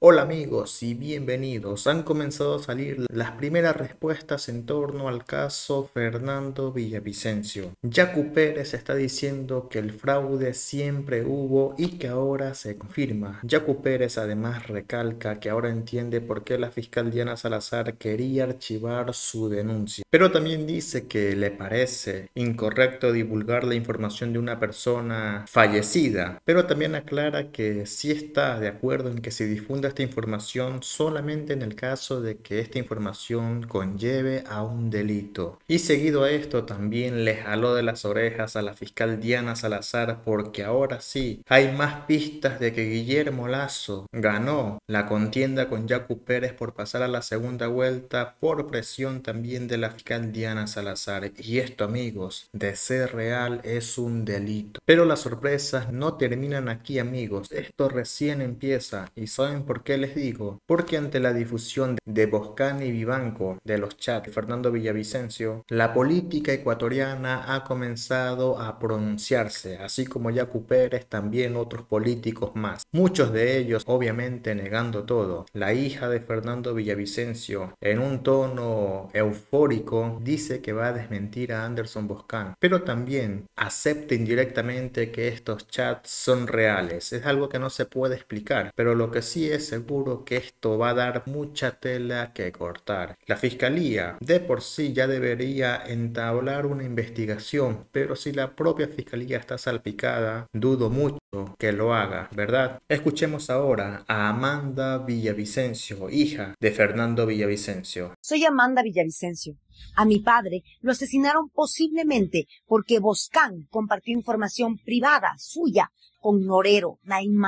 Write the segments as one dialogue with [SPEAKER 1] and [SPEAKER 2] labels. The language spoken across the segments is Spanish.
[SPEAKER 1] Hola amigos y bienvenidos. Han comenzado a salir las primeras respuestas en torno al caso Fernando Villavicencio. Yacu Pérez está diciendo que el fraude siempre hubo y que ahora se confirma. Yacu Pérez además recalca que ahora entiende por qué la fiscal Diana Salazar quería archivar su denuncia. Pero también dice que le parece incorrecto divulgar la información de una persona fallecida. Pero también aclara que sí está de acuerdo en que se difunda esta información solamente en el caso de que esta información conlleve a un delito. Y seguido a esto también le jaló de las orejas a la fiscal Diana Salazar porque ahora sí hay más pistas de que Guillermo Lazo ganó la contienda con Jacu Pérez por pasar a la segunda vuelta por presión también de la fiscal Diana Salazar. Y esto amigos, de ser real es un delito. Pero las sorpresas no terminan aquí amigos, esto recién empieza y saben por qué les digo? Porque ante la difusión de Boscán y Vivanco de los chats de Fernando Villavicencio, la política ecuatoriana ha comenzado a pronunciarse, así como Yacu Pérez, también otros políticos más. Muchos de ellos, obviamente, negando todo. La hija de Fernando Villavicencio, en un tono eufórico, dice que va a desmentir a Anderson Boscán, pero también acepta indirectamente que estos chats son reales. Es algo que no se puede explicar, pero lo que sí es seguro que esto va a dar mucha tela que cortar. La fiscalía de por sí ya debería entablar una investigación, pero si la propia fiscalía está salpicada, dudo mucho que lo haga, ¿verdad? Escuchemos ahora a Amanda Villavicencio, hija de Fernando Villavicencio.
[SPEAKER 2] Soy Amanda Villavicencio. A mi padre lo asesinaron posiblemente porque Boscán compartió información privada suya con Norero, Naim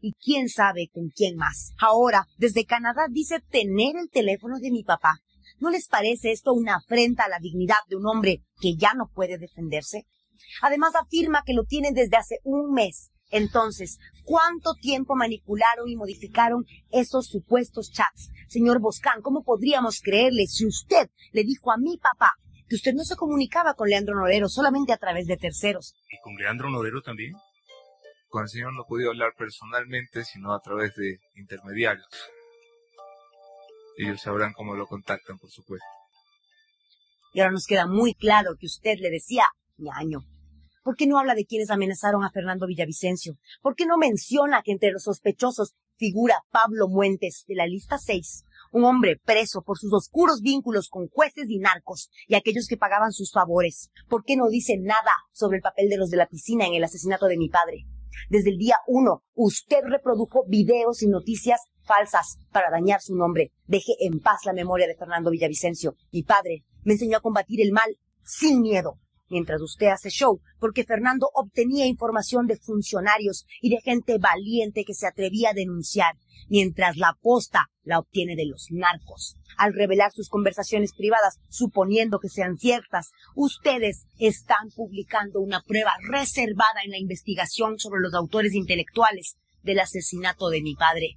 [SPEAKER 2] y quién sabe con quién más. Ahora, desde Canadá dice tener el teléfono de mi papá. ¿No les parece esto una afrenta a la dignidad de un hombre que ya no puede defenderse? Además afirma que lo tienen desde hace un mes. Entonces, ¿cuánto tiempo manipularon y modificaron esos supuestos chats? Señor Boscán, ¿cómo podríamos creerle si usted le dijo a mi papá que usted no se comunicaba con Leandro Norero solamente a través de terceros?
[SPEAKER 3] ¿Y con Leandro Norero también? Con el señor no he podido hablar personalmente, sino a través de intermediarios. Ellos sabrán cómo lo contactan, por supuesto.
[SPEAKER 2] Y ahora nos queda muy claro que usted le decía ñaño. ¿Por qué no habla de quienes amenazaron a Fernando Villavicencio? ¿Por qué no menciona que entre los sospechosos figura Pablo Muentes de la lista 6, un hombre preso por sus oscuros vínculos con jueces y narcos y aquellos que pagaban sus favores? ¿Por qué no dice nada sobre el papel de los de la piscina en el asesinato de mi padre? Desde el día uno, usted reprodujo videos y noticias falsas para dañar su nombre. Deje en paz la memoria de Fernando Villavicencio. Mi padre me enseñó a combatir el mal sin miedo, mientras usted hace show, porque Fernando obtenía información de funcionarios y de gente valiente que se atrevía a denunciar, mientras la posta la obtiene de los narcos. Al revelar sus conversaciones privadas, suponiendo que sean ciertas, ustedes están publicando una prueba reservada en la investigación sobre los autores intelectuales del asesinato de mi padre.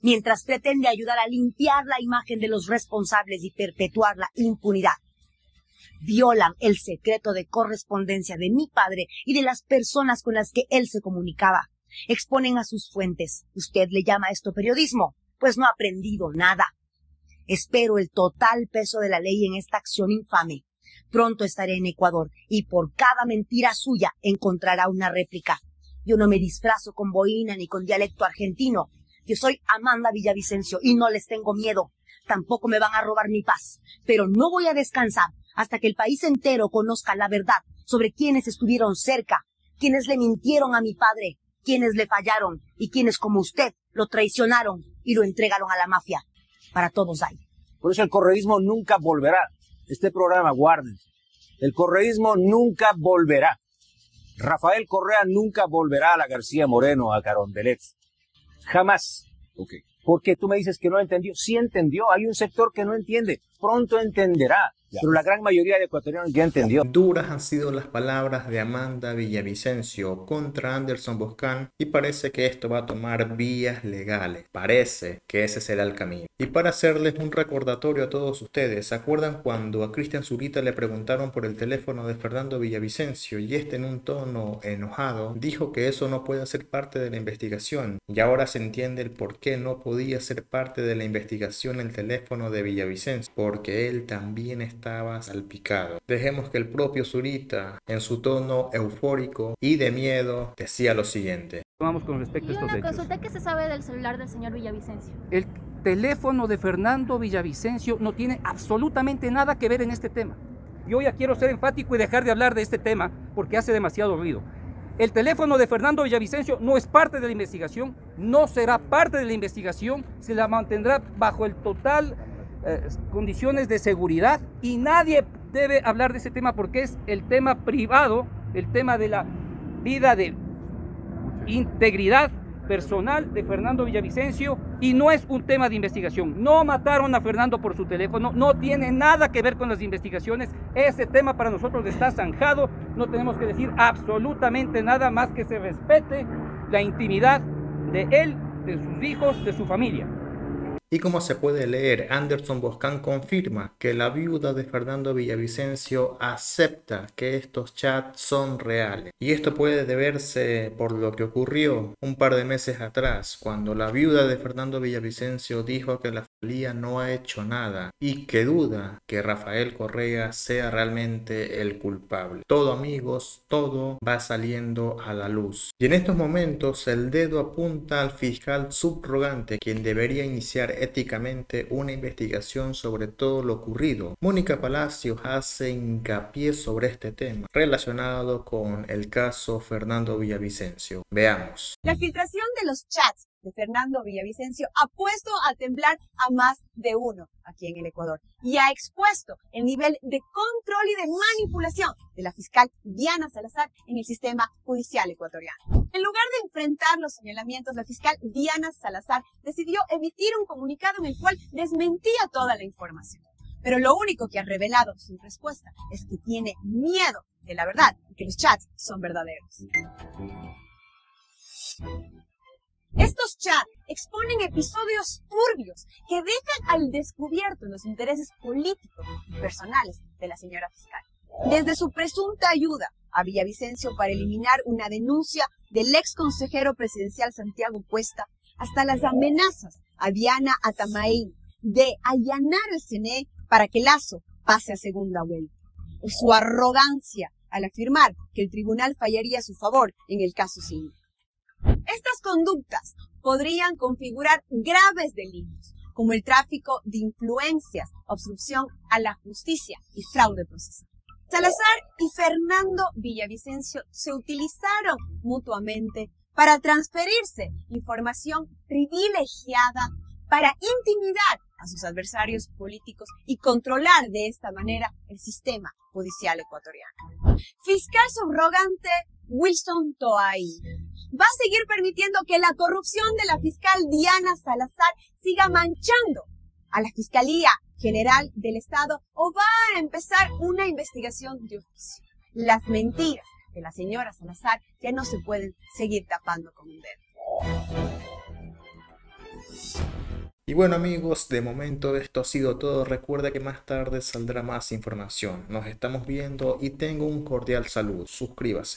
[SPEAKER 2] Mientras pretende ayudar a limpiar la imagen de los responsables y perpetuar la impunidad violan el secreto de correspondencia de mi padre y de las personas con las que él se comunicaba. Exponen a sus fuentes. ¿Usted le llama esto periodismo? Pues no ha aprendido nada. Espero el total peso de la ley en esta acción infame. Pronto estaré en Ecuador y por cada mentira suya encontrará una réplica. Yo no me disfrazo con boina ni con dialecto argentino. Yo soy Amanda Villavicencio y no les tengo miedo. Tampoco me van a robar mi paz. Pero no voy a descansar hasta que el país entero conozca la verdad sobre quienes estuvieron cerca, quienes le mintieron a mi padre, quienes le fallaron y quienes como usted lo traicionaron y lo entregaron a la mafia. Para todos hay.
[SPEAKER 4] Por eso el correísmo nunca volverá. Este programa, guarden. El correísmo nunca volverá. Rafael Correa nunca volverá a la García Moreno, a Carondelet. Jamás. Okay. Porque tú me dices que no entendió. Sí entendió. Hay un sector que no entiende. Pronto entenderá. Pero la gran mayoría de ecuatorianos ya entendió.
[SPEAKER 1] Duras han sido las palabras de Amanda Villavicencio contra Anderson Boscan y parece que esto va a tomar vías legales. Parece que ese será el camino. Y para hacerles un recordatorio a todos ustedes, ¿se acuerdan cuando a Cristian Zurita le preguntaron por el teléfono de Fernando Villavicencio y este en un tono enojado dijo que eso no puede ser parte de la investigación? Y ahora se entiende el por qué no podía ser parte de la investigación el teléfono de Villavicencio, porque él también estaba salpicado. Dejemos que el propio Zurita, en su tono eufórico y de miedo, decía lo siguiente.
[SPEAKER 5] Vamos con respecto a estos
[SPEAKER 6] una
[SPEAKER 5] hechos.
[SPEAKER 6] consulta que se sabe del celular del señor Villavicencio.
[SPEAKER 5] El teléfono de Fernando Villavicencio no tiene absolutamente nada que ver en este tema. Yo ya quiero ser enfático y dejar de hablar de este tema porque hace demasiado ruido. El teléfono de Fernando Villavicencio no es parte de la investigación, no será parte de la investigación, se la mantendrá bajo el total eh, condiciones de seguridad y nadie debe hablar de ese tema porque es el tema privado, el tema de la vida de integridad personal de Fernando Villavicencio y no es un tema de investigación. No mataron a Fernando por su teléfono, no tiene nada que ver con las investigaciones. Ese tema para nosotros está zanjado, no tenemos que decir absolutamente nada más que se respete la intimidad de él, de sus hijos, de su familia.
[SPEAKER 1] Y como se puede leer, Anderson Boscan confirma que la viuda de Fernando Villavicencio acepta que estos chats son reales. Y esto puede deberse por lo que ocurrió un par de meses atrás, cuando la viuda de Fernando Villavicencio dijo que la no ha hecho nada y que duda que Rafael Correa sea realmente el culpable. Todo amigos, todo va saliendo a la luz. Y en estos momentos el dedo apunta al fiscal subrogante, quien debería iniciar éticamente una investigación sobre todo lo ocurrido. Mónica Palacios hace hincapié sobre este tema relacionado con el caso Fernando Villavicencio. Veamos.
[SPEAKER 7] La filtración de los chats Fernando Villavicencio ha puesto a temblar a más de uno aquí en el Ecuador y ha expuesto el nivel de control y de manipulación de la fiscal Diana Salazar en el sistema judicial ecuatoriano. En lugar de enfrentar los señalamientos, la fiscal Diana Salazar decidió emitir un comunicado en el cual desmentía toda la información. Pero lo único que ha revelado su respuesta es que tiene miedo de la verdad y que los chats son verdaderos. Estos chats exponen episodios turbios que dejan al descubierto los intereses políticos y personales de la señora fiscal. Desde su presunta ayuda a Villavicencio para eliminar una denuncia del ex consejero presidencial Santiago Cuesta, hasta las amenazas a Diana Atamaín de allanar el CNE para que Lazo pase a segunda vuelta, su arrogancia al afirmar que el tribunal fallaría a su favor en el caso Cine. Estas conductas podrían configurar graves delitos, como el tráfico de influencias, obstrucción a la justicia y fraude procesal. Salazar y Fernando Villavicencio se utilizaron mutuamente para transferirse información privilegiada para intimidar a sus adversarios políticos y controlar de esta manera el sistema judicial ecuatoriano. Fiscal subrogante Wilson Toay va a seguir permitiendo que la corrupción de la fiscal Diana Salazar siga manchando a la Fiscalía General del Estado o va a empezar una investigación de oficio. Las mentiras de la señora Salazar ya no se pueden seguir tapando con un dedo.
[SPEAKER 1] Y bueno amigos, de momento esto ha sido todo. Recuerda que más tarde saldrá más información. Nos estamos viendo y tengo un cordial saludo. Suscríbase.